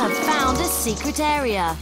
Have found a secret area.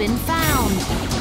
Been found.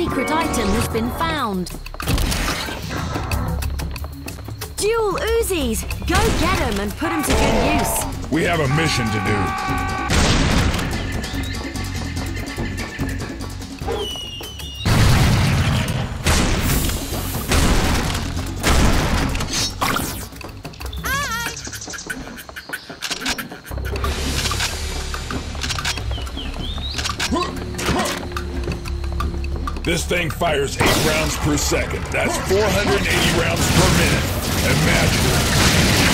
Secret item has been found. Dual Uzis! Go get them and put them to good use. We have a mission to do. This thing fires 8 rounds per second. That's 480 rounds per minute. Imagine.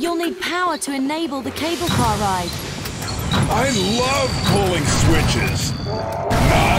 You'll need power to enable the cable car ride. I love pulling switches. Not